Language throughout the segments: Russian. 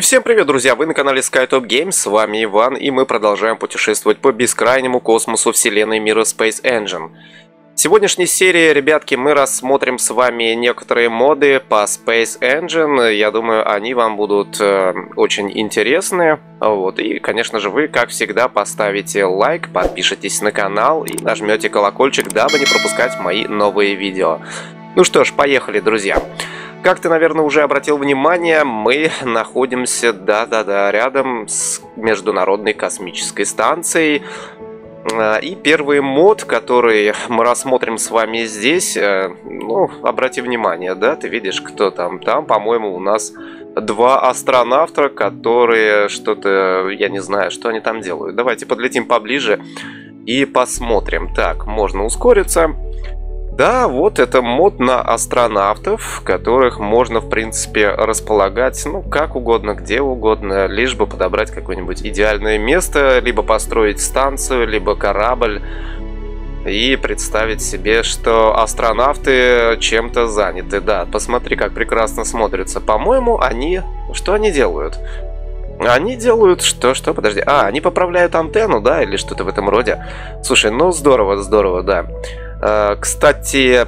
Всем привет, друзья! Вы на канале SkyTop Games, с вами Иван, и мы продолжаем путешествовать по бескрайнему космосу вселенной мира Space Engine. В сегодняшней серии, ребятки, мы рассмотрим с вами некоторые моды по Space Engine. Я думаю, они вам будут э, очень интересны. Вот. И, конечно же, вы, как всегда, поставите лайк, подпишитесь на канал и нажмете колокольчик, дабы не пропускать мои новые видео. Ну что ж, поехали, друзья! Как ты, наверное, уже обратил внимание, мы находимся, да-да-да, рядом с Международной космической станцией. А, и первый мод, который мы рассмотрим с вами здесь, э, ну, обрати внимание, да, ты видишь, кто там. Там, по-моему, у нас два астронавта, которые что-то, я не знаю, что они там делают. Давайте подлетим поближе и посмотрим. Так, можно ускориться. Да, вот это мод на астронавтов, которых можно, в принципе, располагать, ну, как угодно, где угодно, лишь бы подобрать какое-нибудь идеальное место, либо построить станцию, либо корабль, и представить себе, что астронавты чем-то заняты. Да, посмотри, как прекрасно смотрится. По-моему, они... Что они делают? Они делают что? Что? Подожди. А, они поправляют антенну, да? Или что-то в этом роде. Слушай, ну здорово, здорово, да. Э, кстати,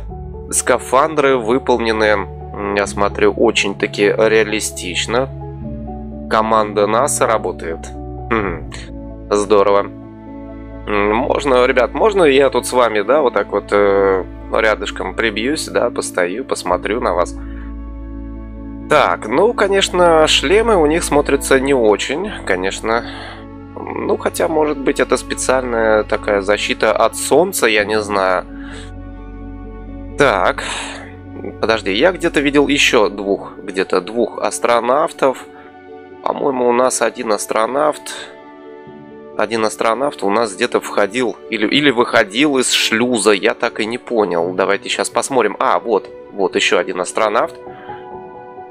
скафандры выполнены, я смотрю, очень-таки реалистично. Команда НАСА работает. Здорово. Можно, ребят, можно я тут с вами, да, вот так вот э, рядышком прибьюсь, да, постою, посмотрю на вас. Так, ну, конечно, шлемы у них смотрятся не очень, конечно. Ну, хотя, может быть, это специальная такая защита от солнца, я не знаю. Так, подожди, я где-то видел еще двух, где-то двух астронавтов. По-моему, у нас один астронавт, один астронавт у нас где-то входил или, или выходил из шлюза, я так и не понял. Давайте сейчас посмотрим. А, вот, вот еще один астронавт,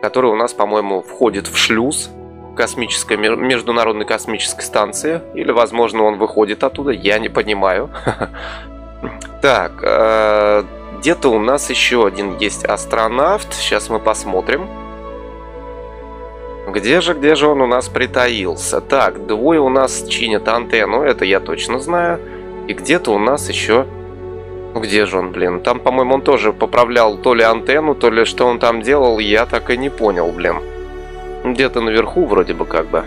который у нас, по-моему, входит в шлюз космической, международной космической станции. Или, возможно, он выходит оттуда, я не понимаю. Так, э, где-то у нас еще один есть астронавт. Сейчас мы посмотрим. Где же, где же он у нас притаился? Так, двое у нас чинят антенну, это я точно знаю. И где-то у нас еще... Ну где же он, блин? Там, по-моему, он тоже поправлял то ли антенну, то ли что он там делал, я так и не понял, блин. Где-то наверху вроде бы как бы.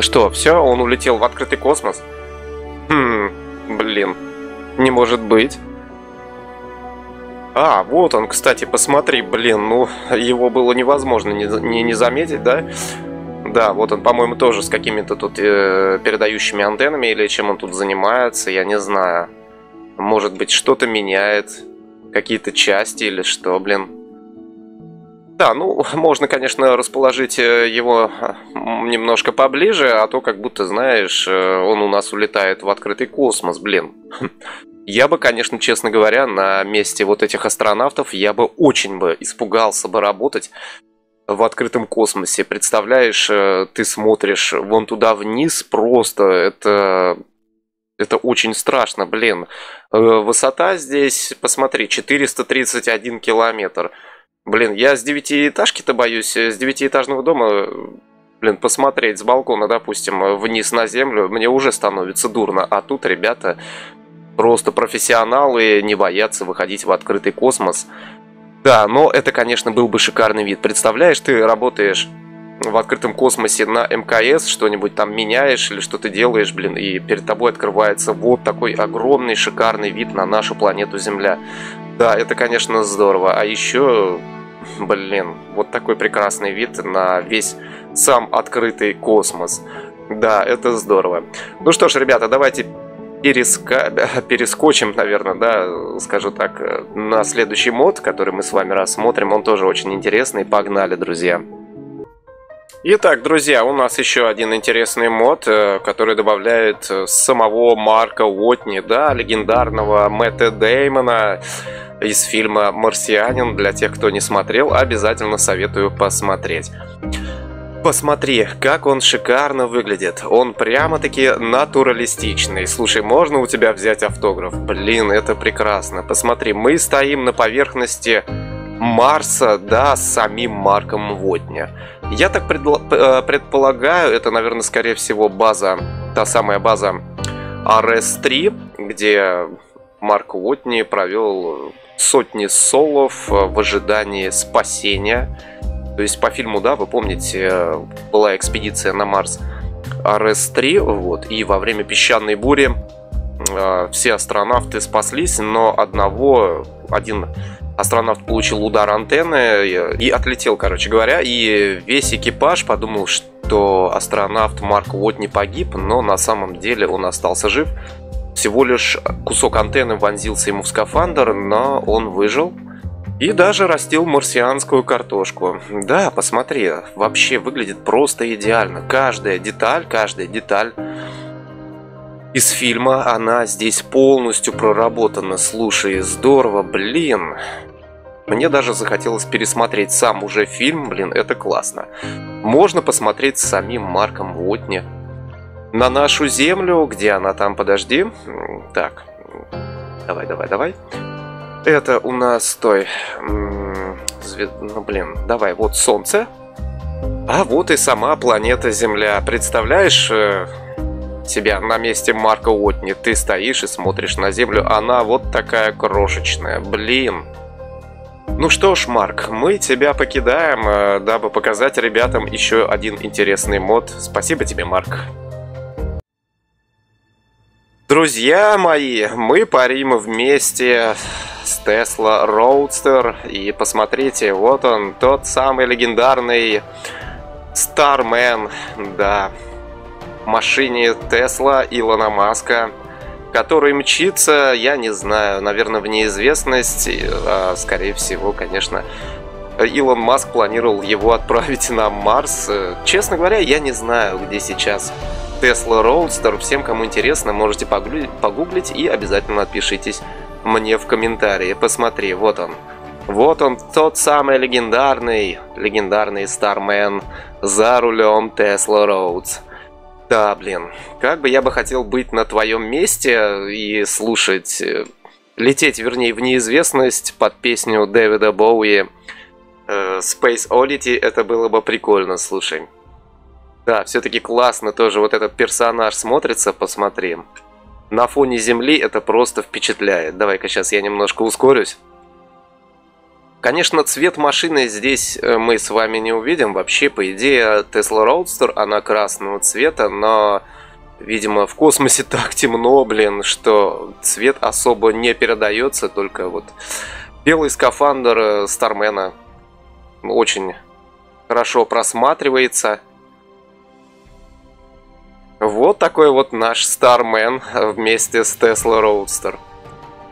Что, все, он улетел в открытый космос? Хм, блин, не может быть. А, вот он, кстати, посмотри, блин, ну, его было невозможно не, не, не заметить, да? Да, вот он, по-моему, тоже с какими-то тут э, передающими антеннами или чем он тут занимается, я не знаю. Может быть, что-то меняет, какие-то части или что, блин. Да, ну, можно, конечно, расположить э, его немножко поближе, а то как будто, знаешь, э, он у нас улетает в открытый космос, блин. Я бы, конечно, честно говоря, на месте вот этих астронавтов, я бы очень бы испугался бы работать в открытом космосе. Представляешь, э, ты смотришь вон туда вниз, просто это... Это очень страшно, блин. Э, высота здесь, посмотри, 431 километр. Блин, я с девятиэтажки-то боюсь, с девятиэтажного дома, блин, посмотреть с балкона, допустим, вниз на землю, мне уже становится дурно. А тут ребята Просто профессионалы не боятся выходить в открытый космос. Да, но это, конечно, был бы шикарный вид. Представляешь, ты работаешь в открытом космосе на МКС, что-нибудь там меняешь или что ты делаешь, блин, и перед тобой открывается вот такой огромный шикарный вид на нашу планету Земля. Да, это, конечно, здорово. А еще, блин, вот такой прекрасный вид на весь сам открытый космос. Да, это здорово. Ну что ж, ребята, давайте переска... перескочим, наверное, да, скажу так, на следующий мод, который мы с вами рассмотрим. Он тоже очень интересный. Погнали, друзья! Итак, друзья, у нас еще один интересный мод, э, который добавляет самого Марка Уотни, да, легендарного Мэтта Деймона из фильма «Марсианин». Для тех, кто не смотрел, обязательно советую посмотреть. Посмотри, как он шикарно выглядит. Он прямо-таки натуралистичный. Слушай, можно у тебя взять автограф? Блин, это прекрасно. Посмотри, мы стоим на поверхности Марса, да, с самим Марком Вотня. Я так э, предполагаю, это, наверное, скорее всего, база, та самая база RS-3, где Марк Уотни провел сотни солов в ожидании спасения то есть по фильму, да, вы помните, была экспедиция на Марс РС-3, вот, и во время песчаной бури э, все астронавты спаслись, но одного, один астронавт получил удар антенны и отлетел, короче говоря, и весь экипаж подумал, что астронавт Марк Вот не погиб, но на самом деле он остался жив. Всего лишь кусок антенны вонзился ему в скафандр, но он выжил. И даже растил марсианскую картошку. Да, посмотри, вообще выглядит просто идеально. Каждая деталь, каждая деталь из фильма, она здесь полностью проработана. Слушай, здорово, блин. Мне даже захотелось пересмотреть сам уже фильм, блин, это классно. Можно посмотреть с самим Марком Уотни. На нашу землю, где она там, подожди. Так, давай, давай, давай. Это у нас, стой, звезд... ну блин, давай, вот Солнце. А вот и сама планета Земля. Представляешь э, себя на месте Марка Уотни? Ты стоишь и смотришь на Землю, она вот такая крошечная. Блин. Ну что ж, Марк, мы тебя покидаем, э, дабы показать ребятам еще один интересный мод. Спасибо тебе, Марк. Друзья мои, мы парим вместе с Tesla Roadster. И посмотрите, вот он, тот самый легендарный Starman, да, машине Tesla Илона Маска, который мчится, я не знаю, наверное, в неизвестность, а, скорее всего, конечно, Илон Маск планировал его отправить на Марс. Честно говоря, я не знаю, где сейчас Tesla Roadster. Всем, кому интересно, можете погуглить и обязательно отпишитесь мне в комментарии. Посмотри, вот он. Вот он, тот самый легендарный, легендарный Стармен за рулем Tesla Roads. Да, блин, как бы я бы хотел быть на твоем месте и слушать, э, лететь, вернее, в неизвестность под песню Дэвида Боуи э, Space Oddity, это было бы прикольно, слушай. Да, все-таки классно тоже вот этот персонаж смотрится, посмотри. На фоне Земли это просто впечатляет. Давай-ка сейчас я немножко ускорюсь. Конечно, цвет машины здесь э, мы с вами не увидим. Вообще, по идее, Tesla Roadster, она красного цвета, но, видимо, в космосе так темно, блин, что цвет особо не передается, только вот белый скафандр э, Стармена очень хорошо просматривается. Вот такой вот наш Стармен вместе с Tesla Roadster.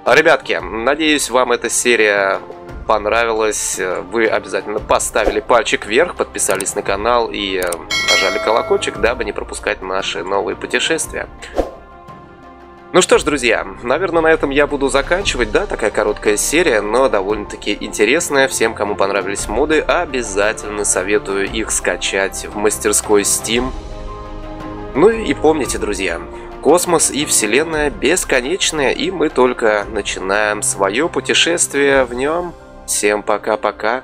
Ребятки, надеюсь, вам эта серия понравилась. Вы обязательно поставили пальчик вверх, подписались на канал и э, нажали колокольчик, дабы не пропускать наши новые путешествия. Ну что ж, друзья, наверное, на этом я буду заканчивать. Да, такая короткая серия, но довольно-таки интересная. Всем, кому понравились моды, обязательно советую их скачать в мастерской Steam. Ну и помните, друзья, космос и Вселенная бесконечные, и мы только начинаем свое путешествие в нем. Всем пока-пока.